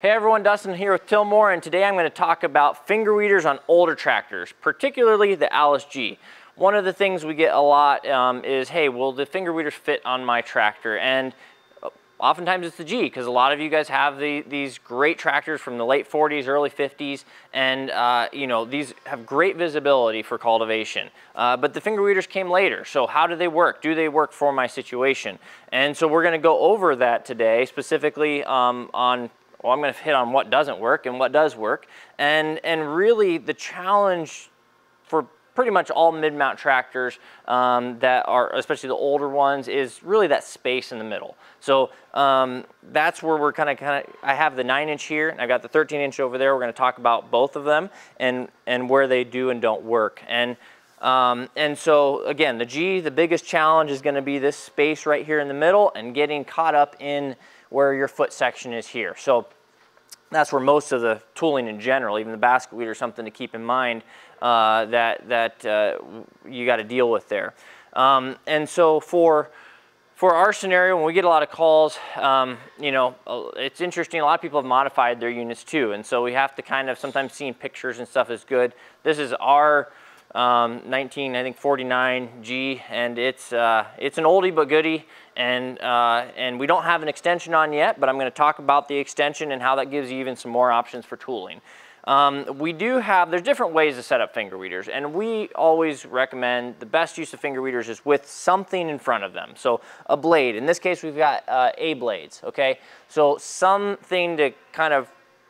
Hey everyone, Dustin here with Tilmor, and today I'm going to talk about finger weeders on older tractors, particularly the Allis G. One of the things we get a lot um, is, hey, will the finger weeders fit on my tractor? And uh, oftentimes it's the G, because a lot of you guys have the, these great tractors from the late 40s, early 50s, and uh, you know these have great visibility for cultivation. Uh, but the finger weeders came later, so how do they work? Do they work for my situation? And so we're going to go over that today, specifically um, on well, I'm going to hit on what doesn't work and what does work. And, and really the challenge for pretty much all mid-mount tractors um, that are, especially the older ones, is really that space in the middle. So um, that's where we're kind of, kind of, I have the nine inch here and I've got the 13 inch over there. We're going to talk about both of them and, and where they do and don't work. And um, and so again, the G, the biggest challenge is going to be this space right here in the middle and getting caught up in where your foot section is here. So that's where most of the tooling in general, even the basket weeder, is something to keep in mind uh, that, that uh, you got to deal with there. Um, and so for, for our scenario, when we get a lot of calls, um, you know, uh, it's interesting. A lot of people have modified their units too. And so we have to kind of sometimes seeing pictures and stuff is good. This is our um, 19, I think 49 G, and it's, uh, it's an oldie but goodie and, uh, and we don't have an extension on yet, but I'm gonna talk about the extension and how that gives you even some more options for tooling. Um, we do have, there's different ways to set up finger weeders, and we always recommend the best use of finger weeders is with something in front of them. So a blade, in this case we've got uh, A blades, okay? So something to kind of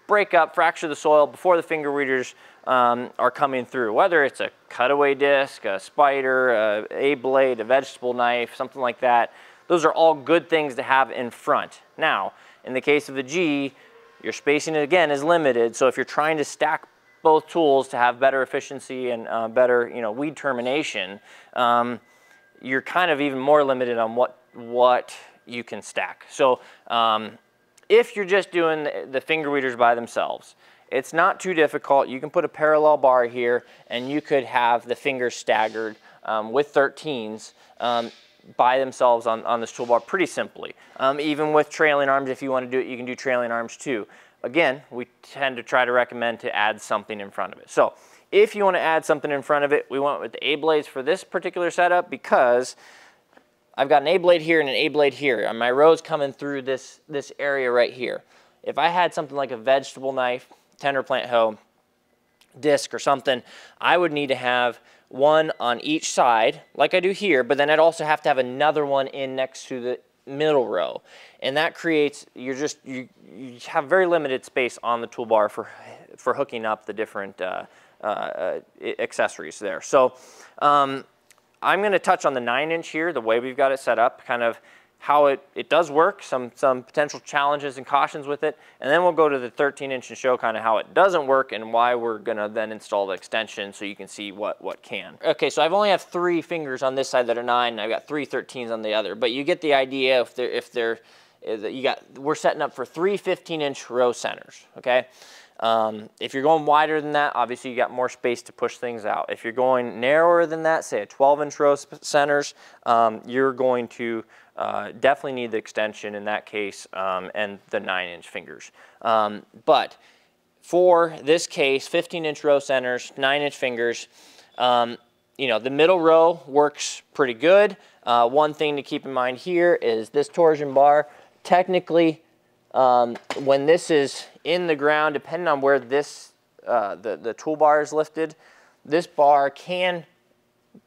break up, fracture the soil before the finger weeders um, are coming through, whether it's a cutaway disc, a spider, a, a blade, a vegetable knife, something like that. Those are all good things to have in front. Now, in the case of the G, your spacing again is limited. So if you're trying to stack both tools to have better efficiency and uh, better you know, weed termination, um, you're kind of even more limited on what, what you can stack. So um, if you're just doing the, finger weeders by themselves, it's not too difficult. You can put a parallel bar here and you could have the fingers staggered um, with 13s. Um, by themselves on, on this toolbar pretty simply. Um, even with trailing arms, if you want to do it, you can do trailing arms too. Again, we tend to try to recommend to add something in front of it. So if you want to add something in front of it, we went with the A-blades for this particular setup because I've got an A-blade here and an A-blade here. And my row's coming through this, this area right here. If I had something like a vegetable knife, tender plant hoe, disc or something, I would need to have one on each side, like I do here, but then I'd also have to have another one in next to the middle row. And that creates, you're just, you, you have very limited space on the toolbar for, for hooking up the different uh, uh, accessories there. So um, I'm gonna touch on the nine inch here, the way we've got it set up, kind of how it, it does work, some, some potential challenges and cautions with it, and then we'll go to the 13 inch and show kind of how it doesn't work and why we're gonna then install the extension so you can see what, what can. Okay, so I've only have three fingers on this side that are nine, and I've got three 13s on the other, but you get the idea if they're, if they're, you got, we're setting up for three 15 inch row centers, okay? Um, if you're going wider than that, obviously you got more space to push things out. If you're going narrower than that, say a 12 inch row centers, um, you're going to uh, definitely need the extension in that case um, and the 9 inch fingers. Um, but for this case, 15 inch row centers, 9 inch fingers, um, you know, the middle row works pretty good. Uh, one thing to keep in mind here is this torsion bar, technically, um, when this is in the ground, depending on where this, uh, the, the toolbar is lifted, this bar can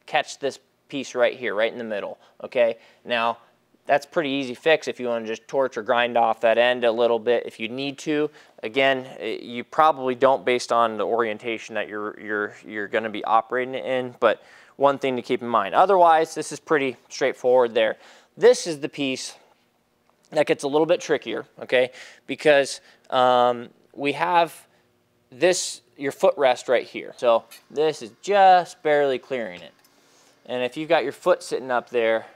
catch this piece right here, right in the middle, okay? Now, that's pretty easy fix if you want to just torch or grind off that end a little bit if you need to. Again, eh, you probably don't based on the orientation that you're, you're, you're going to be operating it in, but one thing to keep in mind. Otherwise, this is pretty straightforward there. This is the piece that gets a little bit trickier, okay, because um, we have this, your footrest right here. So this is just barely clearing it. And if you've got your foot sitting up there,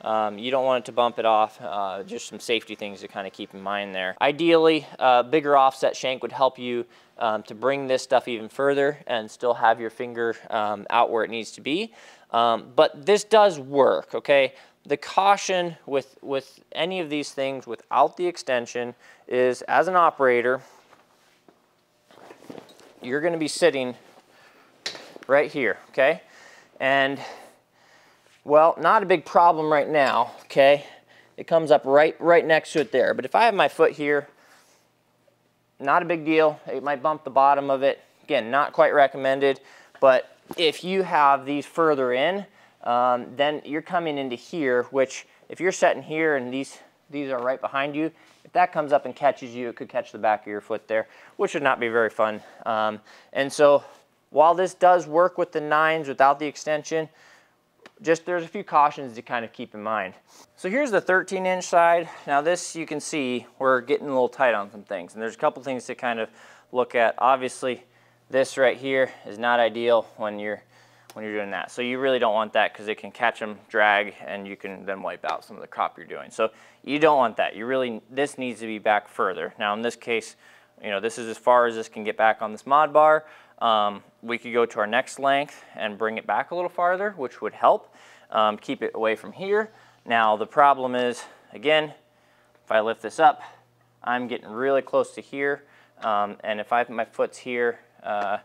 um, you don't want it to bump it off, uh, just some safety things to kind of keep in mind there. Ideally, a bigger offset shank would help you um, to bring this stuff even further and still have your finger um, out where it needs to be. Um, but this does work, okay? The caution with, with any of these things without the extension is as an operator, you're gonna be sitting right here, okay? And well, not a big problem right now, okay? It comes up right, right next to it there. But if I have my foot here, not a big deal. It might bump the bottom of it. Again, not quite recommended. But if you have these further in, um, then you're coming into here, which if you're sitting here and these, these are right behind you, if that comes up and catches you, it could catch the back of your foot there, which would not be very fun. Um, and so while this does work with the nines without the extension, just there's a few cautions to kind of keep in mind. So here's the 13 inch side. Now this you can see we're getting a little tight on some things and there's a couple things to kind of look at. Obviously this right here is not ideal when you're when you're doing that. So you really don't want that because it can catch them, drag, and you can then wipe out some of the crop you're doing. So you don't want that. You really, this needs to be back further. Now in this case, you know, this is as far as this can get back on this mod bar. Um, we could go to our next length and bring it back a little farther, which would help um, keep it away from here. Now the problem is, again, if I lift this up, I'm getting really close to here. Um, and if I have my foot's here, uh,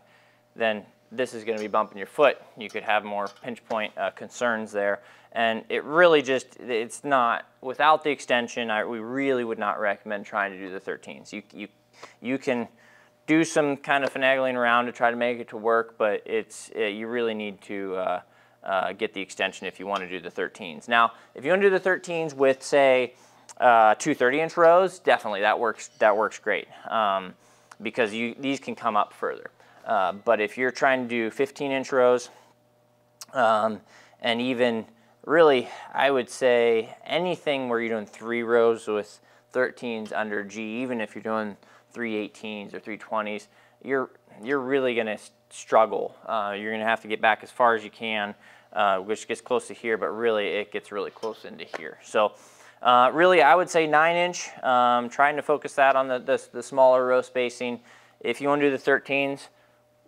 then this is going to be bumping your foot. You could have more pinch point uh, concerns there. And it really just, it's not, without the extension, I, we really would not recommend trying to do the 13s. You, you, you can, do some kind of finagling around to try to make it to work, but it's it, you really need to uh, uh, get the extension if you want to do the 13s. Now, if you want to do the 13s with, say, uh, two 30-inch rows, definitely that works. That works great um, because you these can come up further. Uh, but if you're trying to do 15-inch rows, um, and even really, I would say anything where you're doing three rows with 13s under G, even if you're doing 318s or 320s, you're, you're really going to struggle. Uh, you're going to have to get back as far as you can, uh, which gets close to here, but really it gets really close into here. So uh, really I would say 9 inch, um, trying to focus that on the, the, the, smaller row spacing. If you want to do the 13s,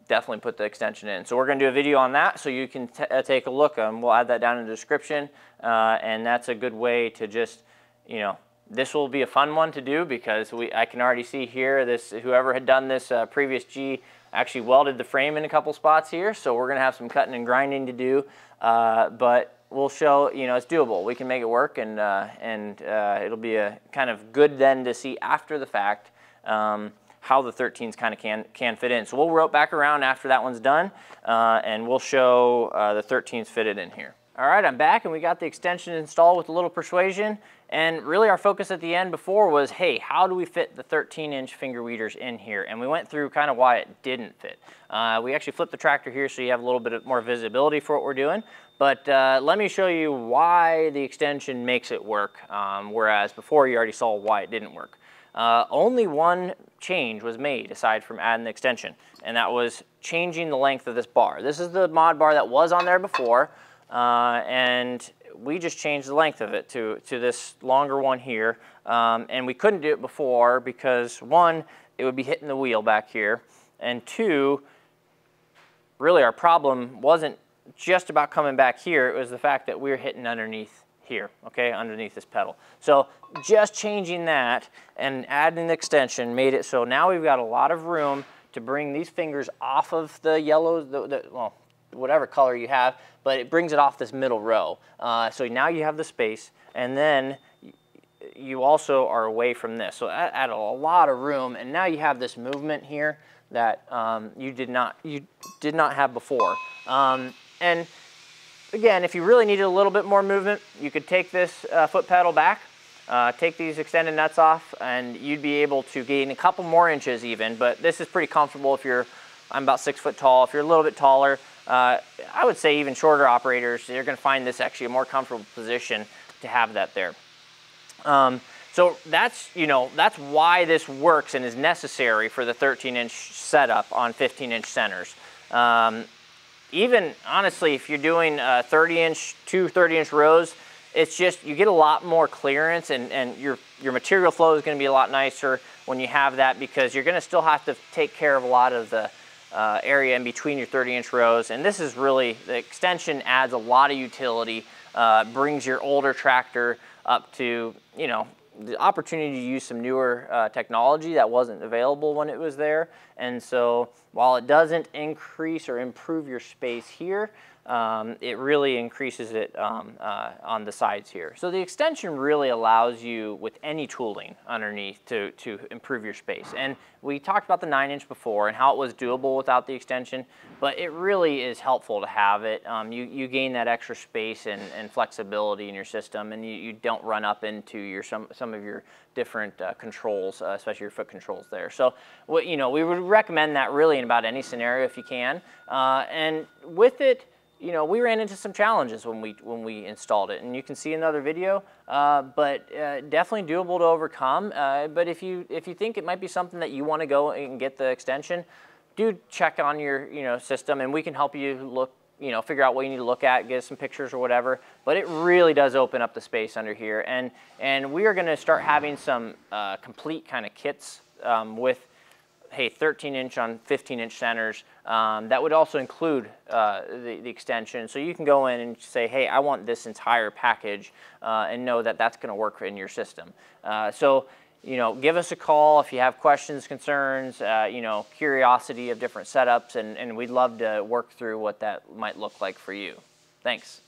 definitely put the extension in. So we're going to do a video on that so you can uh, take a look. Um, we'll add that down in the description uh, and that's a good way to just, you know, this will be a fun one to do because we, I can already see here this whoever had done this uh, previous G actually welded the frame in a couple spots here. So we're going to have some cutting and grinding to do, uh, but we'll show, you know, it's doable. We can make it work and, uh, and uh, it'll be a kind of good then to see after the fact um, how the 13s kind of can, can fit in. So we'll rope back around after that one's done uh, and we'll show uh, the 13s fitted in here. All right, I'm back and we got the extension installed with a little persuasion. And really our focus at the end before was, hey, how do we fit the 13 inch finger weeders in here? And we went through kind of why it didn't fit. Uh, we actually flipped the tractor here so you have a little bit more visibility for what we're doing. But uh, let me show you why the extension makes it work, um, whereas before you already saw why it didn't work. Uh, only one change was made aside from adding the extension, and that was changing the length of this bar. This is the mod bar that was on there before, uh, and we just changed the length of it to, to this longer one here. Um, and we couldn't do it before because one, it would be hitting the wheel back here. And two, really our problem wasn't just about coming back here. It was the fact that we were hitting underneath here, okay, underneath this pedal. So just changing that and adding the extension made it so now we've got a lot of room to bring these fingers off of the yellow, the, the, well, whatever color you have, but it brings it off this middle row. Uh, so now you have the space, and then you also are away from this. So that added a lot of room, and now you have this movement here that um, you did not you did not have before. Um, and again, if you really needed a little bit more movement, you could take this uh, foot pedal back, uh, take these extended nuts off, and you'd be able to gain a couple more inches even. But this is pretty comfortable if you're I'm about six foot tall. If you're a little bit taller, uh, I would say even shorter operators, you're going to find this actually a more comfortable position to have that there. Um, so that's, you know, that's why this works and is necessary for the 13 inch setup on 15 inch centers. Um, even honestly, if you're doing 30 inch, two 30 inch rows, it's just, you get a lot more clearance and, and your, your material flow is gonna be a lot nicer when you have that because you're gonna still have to take care of a lot of the, uh, area in between your 30 inch rows. And this is really, the extension adds a lot of utility, uh, brings your older tractor up to, you know, the opportunity to use some newer uh, technology that wasn't available when it was there. And so while it doesn't increase or improve your space here, um, it really increases it um, uh, on the sides here. So the extension really allows you with any tooling underneath to, to improve your space. And we talked about the nine inch before and how it was doable without the extension, but it really is helpful to have it. Um, you, you gain that extra space and, and flexibility in your system and you, you don't run up into your some, some of your different uh, controls, uh, especially your foot controls there. So what, you know, we would recommend that really in about any scenario if you can. Uh, and with it, you know, we ran into some challenges when we when we installed it, and you can see another video. Uh, but uh, definitely doable to overcome. Uh, but if you if you think it might be something that you want to go and get the extension, do check on your you know system, and we can help you look you know figure out what you need to look at, get some pictures or whatever. But it really does open up the space under here, and and we are going to start having some uh, complete kind of kits um, with hey, 13 inch on 15 inch centers. Um, that would also include uh, the, the, extension. So you can go in and say, hey, I want this entire package uh, and know that that's gonna work in your system. Uh, so, you know, give us a call if you have questions, concerns, uh, you know, curiosity of different setups, and, and we'd love to work through what that might look like for you. Thanks.